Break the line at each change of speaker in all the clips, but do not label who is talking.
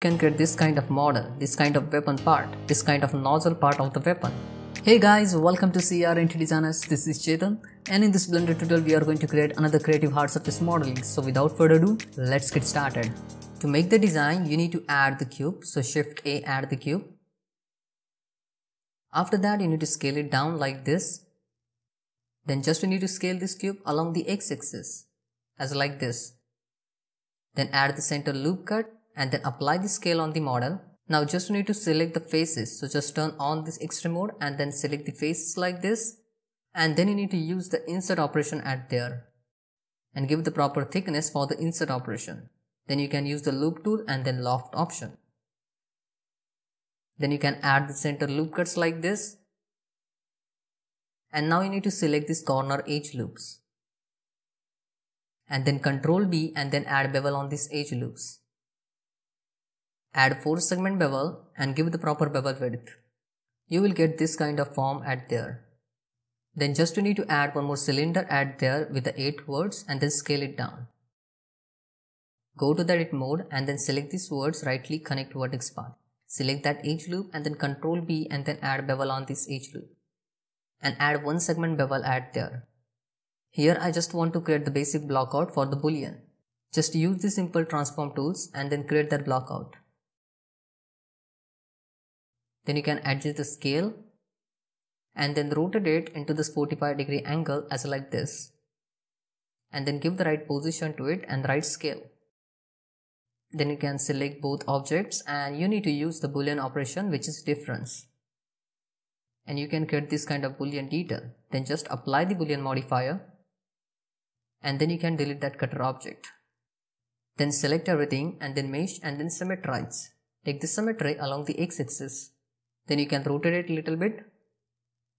can create this kind of model, this kind of weapon part, this kind of nozzle part of the weapon. Hey guys, welcome to CRNT Designers, this is Chetan and in this Blender tutorial we are going to create another creative hard surface modeling. So without further ado, let's get started. To make the design, you need to add the cube, so Shift A add the cube. After that, you need to scale it down like this. Then just you need to scale this cube along the x-axis, as like this. Then add the center loop cut and then apply the scale on the model. Now just need to select the faces. So just turn on this X-ray mode and then select the faces like this. And then you need to use the inset operation at there. And give the proper thickness for the inset operation. Then you can use the loop tool and then loft option. Then you can add the center loop cuts like this. And now you need to select this corner edge loops. And then control B and then add bevel on these edge loops. Add 4 segment bevel and give the proper bevel width. You will get this kind of form at there. Then just you need to add one more cylinder at there with the 8 verts and then scale it down. Go to the edit mode and then select these verts right click connect vertex path. Select that edge loop and then control B and then add bevel on this edge loop. And add one segment bevel at there. Here I just want to create the basic blockout for the boolean. Just use the simple transform tools and then create that blockout. Then you can adjust the scale and then rotate it into this 45 degree angle as like this. And then give the right position to it and right scale. Then you can select both objects and you need to use the boolean operation which is difference. And you can create this kind of boolean detail. Then just apply the boolean modifier and then you can delete that cutter object. Then select everything and then mesh and then symmetrize. Take the symmetry along the x-axis then you can rotate it a little bit.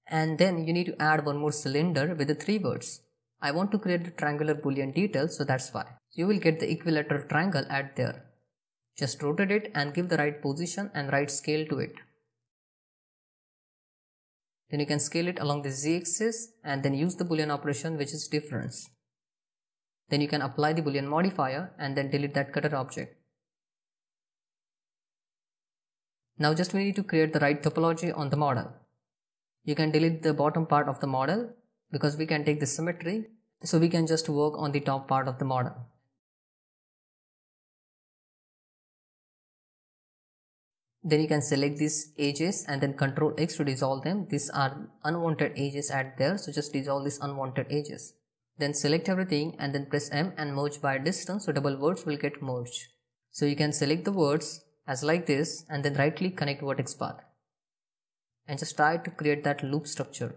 And then you need to add one more cylinder with the three verts. I want to create the triangular boolean detail so that's why. You will get the equilateral triangle at there. Just rotate it and give the right position and right scale to it. Then you can scale it along the z-axis and then use the boolean operation which is difference. Then you can apply the boolean modifier and then delete that cutter object. Now just we need to create the right topology on the model. You can delete the bottom part of the model because we can take the symmetry so we can just work on the top part of the model. Then you can select these edges and then control X to dissolve them. These are unwanted edges at there so just dissolve these unwanted edges. Then select everything and then press M and merge by distance so double verts will get merged. So you can select the verts as like this and then right click connect vertex path. And just try to create that loop structure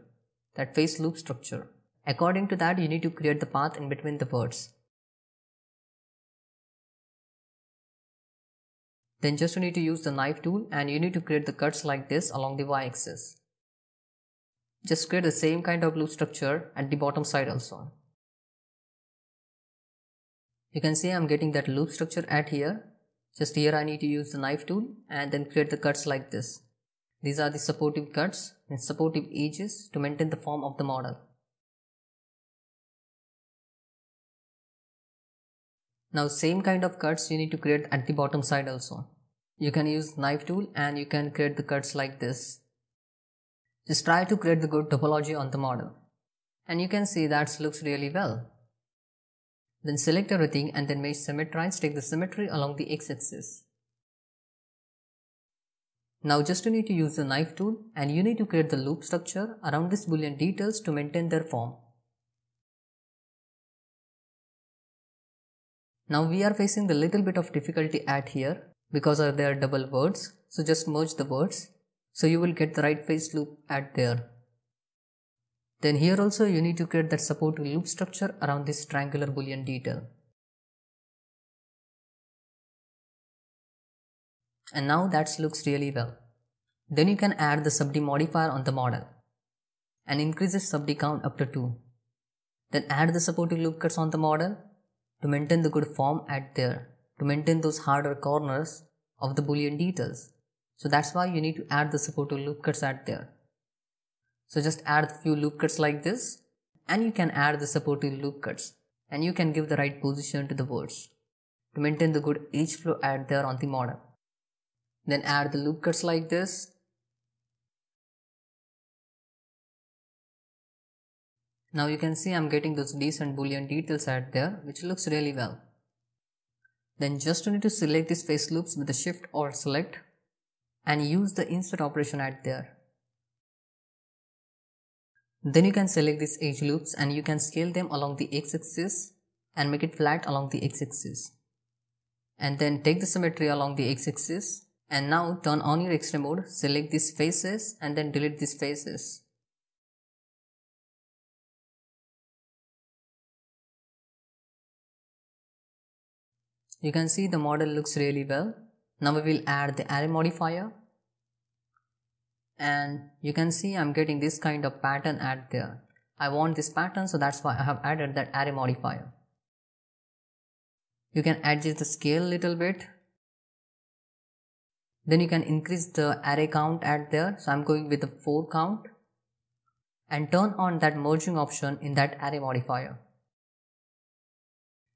that face loop structure. According to that you need to create the path in between the verts. Then just you need to use the knife tool and you need to create the cuts like this along the y-axis. Just create the same kind of loop structure at the bottom side also. You can see I'm getting that loop structure at here just here I need to use the knife tool and then create the cuts like this. These are the supportive cuts and supportive edges to maintain the form of the model. Now same kind of cuts you need to create at the bottom side also. You can use knife tool and you can create the cuts like this. Just try to create the good topology on the model. And you can see that looks really well. Then select everything and then mesh symmetrize, take the symmetry along the x-axis. Now just you need to use the knife tool and you need to create the loop structure around this boolean details to maintain their form. Now we are facing the little bit of difficulty at here because of their double verts. So just merge the verts. So you will get the right face loop at there. Then here also you need to create that supporting loop structure around this triangular boolean detail. And now that looks really well. Then you can add the subd modifier on the model and increase the subd count up to 2. Then add the supporting loop cuts on the model to maintain the good form at there, to maintain those harder corners of the boolean details. So that's why you need to add the supporting loop cuts at there. So just add a few loop cuts like this and you can add the supporting loop cuts and you can give the right position to the verts to maintain the good edge flow add there on the model. Then add the loop cuts like this. Now you can see I'm getting those decent boolean details at there which looks really well. Then just you need to select these face loops with the shift or select and use the inset operation at there. Then you can select these edge loops and you can scale them along the x-axis and make it flat along the x-axis. And then take the symmetry along the x-axis and now turn on your X-ray mode, select these faces and then delete these faces. You can see the model looks really well. Now we will add the array modifier and you can see I'm getting this kind of pattern at there. I want this pattern so that's why I have added that array modifier. You can adjust the scale a little bit. Then you can increase the array count at there. So I'm going with the 4 count and turn on that merging option in that array modifier.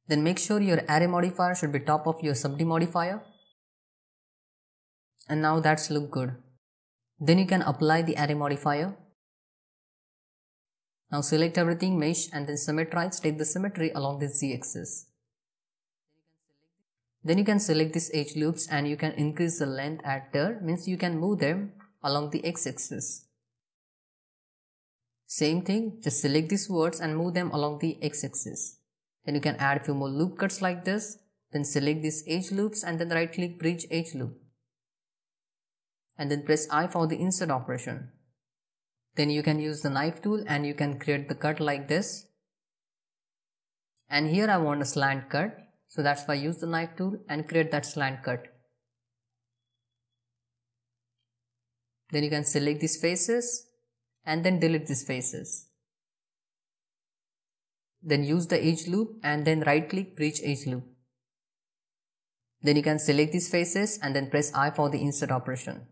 Then make sure your array modifier should be top of your subd modifier. And now that's look good. Then you can apply the array modifier. Now select everything mesh and then symmetrize take the symmetry along the z-axis. Then you can select these edge loops and you can increase the length at there means you can move them along the x-axis. Same thing just select these verts and move them along the x-axis. Then you can add a few more loop cuts like this then select these edge loops and then right click bridge edge loop and then press I for the inset operation. Then you can use the knife tool and you can create the cut like this. And here I want a slant cut. So that's why I use the knife tool and create that slant cut. Then you can select these faces and then delete these faces. Then use the edge loop and then right click bridge edge loop. Then you can select these faces and then press I for the inset operation.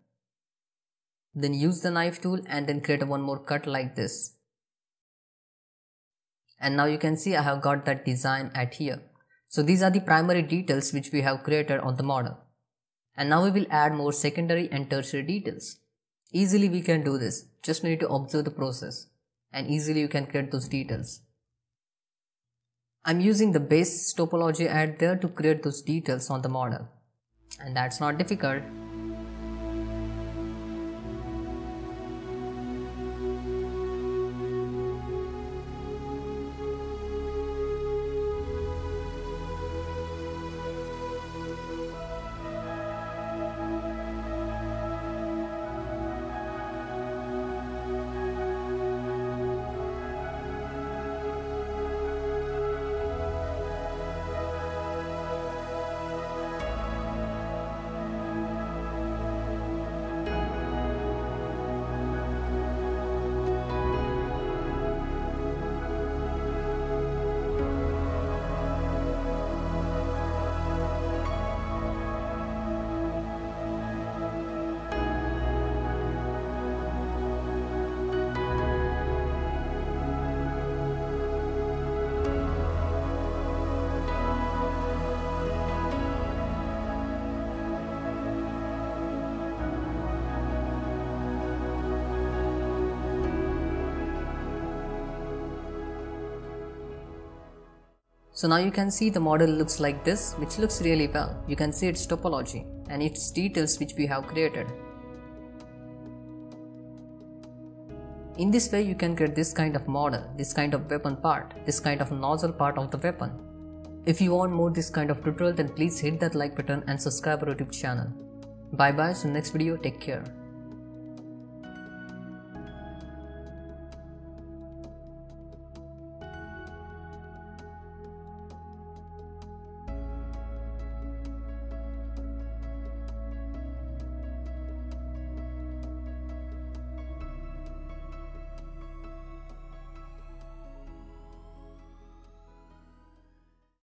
Then use the knife tool and then create one more cut like this. And now you can see I have got that design at here. So these are the primary details which we have created on the model. And now we will add more secondary and tertiary details. Easily we can do this, just need to observe the process and easily you can create those details. I'm using the base topology add there to create those details on the model. And that's not difficult. So now you can see the model looks like this which looks really well. You can see its topology and its details which we have created. In this way you can create this kind of model, this kind of weapon part, this kind of nozzle part of the weapon. If you want more this kind of tutorial then please hit that like button and subscribe our YouTube channel. Bye bye, so next video take care.